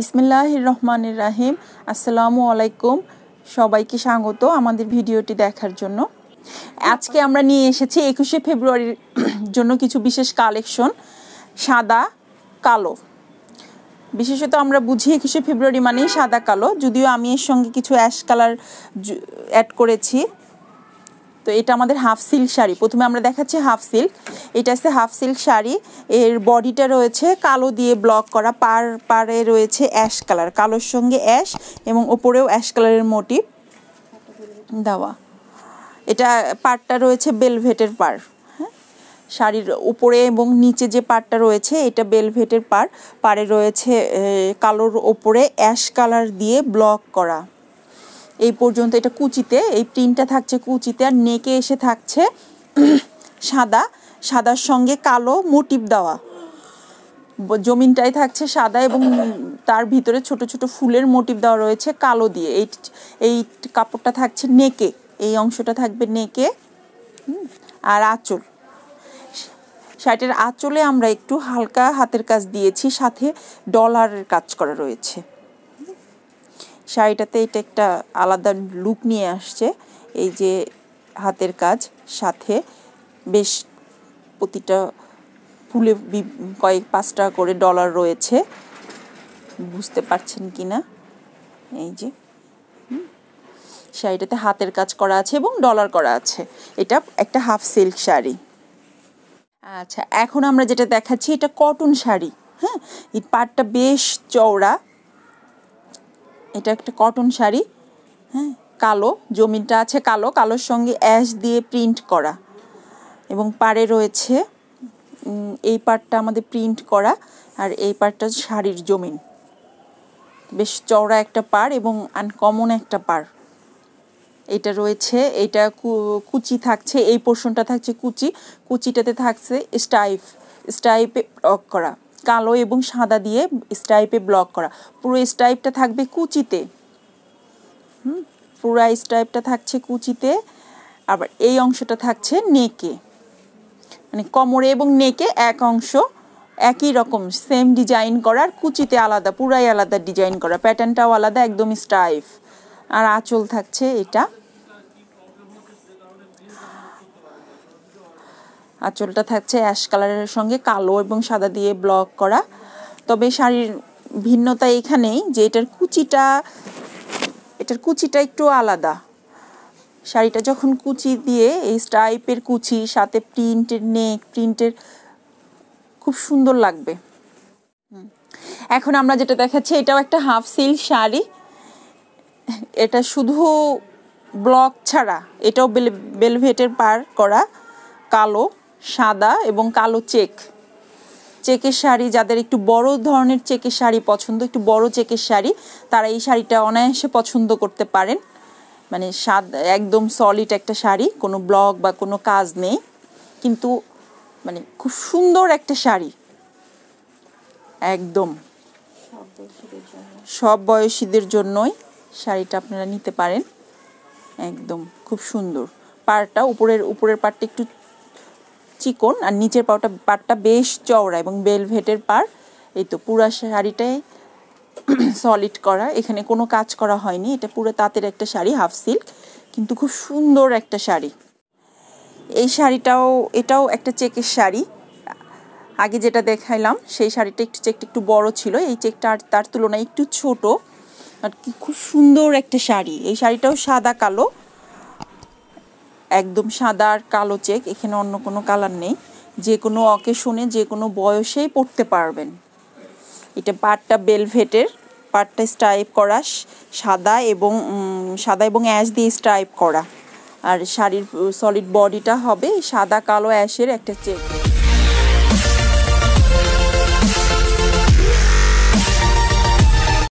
বিসমিল্লাহ রহমানির রাহিম আসসালামু আলাইকুম। সবাইকে স্বাগত আমাদের ভিডিওটি দেখার জন্য। আজকে আমরা নিয়ে এসেছি একুশে ফেব্রুয়ারির জন্য কিছু বিশেষ কালেকশন, সাদা, কালো। বিশেষত আমরা বুঝি একুশে ফেব্রুয়ারি মানেই সাদা কালো, যদিও আমি এর সঙ্গে কিছু অ্যাশ কালার অ্যাড করেছি। তো এটা আমাদের হাফ সিল্ক শাড়ি। প্রথমে আমরা দেখাচ্ছি হাফ সিল্ক এটা হচ্ছে হাফ সিল্ক শাড়ি। এর বডিটা রয়েছে কালো দিয়ে ব্লক করা। পার, পারে রয়েছে অ্যাশ কালার কালোর সঙ্গে অ্যাশ এবং ওপরেও অ্যাশ কালারের মোটিভ দেওয়া। এটা পাড়টা রয়েছে বেলভেটের পার হ্যাঁ? শাড়ির উপরে এবং নিচে যে পাড়টা রয়েছে, এটা বেলভেটের পার পাড়ে রয়েছে কালোর ওপরে অ্যাশ কালার দিয়ে ব্লক করা। এই পর্যন্ত এটা কুচিতে, এই প্রিন্টটা থাকছে কুচিতে আর নেকে এসে থাকছে সাদা, সাদার সঙ্গে কালো মোটিভ দেওয়া। জমিনটাই থাকছে সাদা এবং তার ভিতরে ছোট ছোট ফুলের মোটিভ দেওয়া রয়েছে কালো দিয়ে। এই এই কাপড়টা থাকছে নেকে, এই অংশটা থাকবে নেকে আর আঁচল। শাড়িটার আঁচলে আমরা একটু হালকা হাতের কাজ দিয়েছি, সাথে ডলারের কাজ করা রয়েছে। শাড়িটাতে এটা একটা আলাদা লুক নিয়ে আসছে। এই যে হাতের কাজ সাথে বেশ প্রতিটা ফুলে কয়েক পাঁচটা করে ডলার রয়েছে। বুঝতে পারছেন কি না এই যে শাড়িটাতে হাতের কাজ করা আছে এবং ডলার করা আছে। এটা একটা হাফ সিল্ক শাড়ি। আচ্ছা এখন আমরা যেটা দেখাচ্ছি এটা কটন শাড়ি। হ্যাঁ এই পাটটা বেশ চওড়া। এটা একটা কটন শাড়ি হ্যাঁ কালো জমিটা আছে কালো, কালোর সঙ্গে অ্যাশ দিয়ে প্রিন্ট করা। এবং পাড়ে রয়েছে এই পার্টটা আমাদের প্রিন্ট করা, আর এই পার্টটা শাড়ির জমিন। বেশ চওড়া একটা পার এবং আনকমন একটা পার এটা রয়েছে, এটা কুচি থাকছে, এই পোর্শনটা থাকছে কুচি। কুচিটাতে থাকছে স্টাইফ স্টাইপে ব্লক করা। কালো এবং সাদা দিয়ে স্টাইপে ব্লক করা। পুরো স্টাইপটা থাকবে কুচিতে। হুম, পুরো স্টাইপটা থাকছে কুচিতে। আবার এই অংশটা থাকছে নেকে। মানে কোমরে এবং নেকে এক অংশ। একই রকম সেম ডিজাইন করা, আর কুচিতে আলাদা, পুরাই আলাদা ডিজাইন করা। প্যাটার্নটাও আলাদা, একদম স্টাইফ আর আঁচল থাকছে এটা। আঁচলটা থাকছে অ্যাশ কালারের সঙ্গে কালো এবং সাদা দিয়ে ব্লক করা। তবে শাড়ির ভিন্নতা এখানেই যে এটার কুচিটা এটার কুচিটা একটু আলাদা। শাড়িটা যখন কুচি দিয়ে এই স্টাইপের কুচি, সাথে প্রিন্টের নেক, প্রিন্টের খুব সুন্দর লাগবে। এখন আমরা যেটা দেখাচ্ছি, এটাও একটা হাফ সিল্ক শাড়ি। এটা শুধু ব্লক ছাড়া, এটাও বেলভেটের পার করা, কালো। সাদা এবং কালো চেক। চেকের শাড়ি যাদের একটু বড় ধরনের চেকের শাড়ি পছন্দ, একটু বড় চেকের শাড়ি, তারা এই শাড়িটা অনায়াসে পছন্দ করতে পারেন। মানে সাদ, একদম সলিড একটা শাড়ি, কোনো ব্লক বা কোনো কাজ নেই। কিন্তু মানে খুব সুন্দর একটা শাড়ি। একদম। সব বয়সীদের জন্যই শাড়িটা আপনারা নিতে পারেন। একদম, খুব সুন্দর। পাড়টা উপরের উপরের পাড়টা একটু চিকন আর নিচের পাটা পাটটা বেশ চওড়া এবং বেলভেটের পার এই তো পুরা শাড়িটাই সলিড করা। এখানে কোনো কাজ করা হয়নি। এটা পুরো তাঁতের একটা শাড়ি হাফ সিল্ক কিন্তু খুব সুন্দর একটা শাড়ি। এই শাড়িটাও, এটাও একটা চেকের শাড়ি। আগে যেটা দেখাইলাম, সেই শাড়িটা একটু, চেকটা একটু বড় ছিল। এই চেকটা আর তার তুলনায় একটু ছোট আর কি খুব সুন্দর একটা শাড়ি। এই শাড়িটাও সাদা কালো। একদম সাদা আর কালো চেক, এখানে অন্য কোনো কালার নেই। যে কোনো অকেশনে, যে কোনো বয়সেই পড়তে পারবেন। এটা পাটটা বেলভেটের, পাটটা স্ট্রাইপ করা, সাদা এবং সাদা এবং অ্যাশ দিয়ে স্ট্রাইপ করা। আর শাড়ির সলিড বডিটা হবে সাদা কালো অ্যাশের একটা চেক।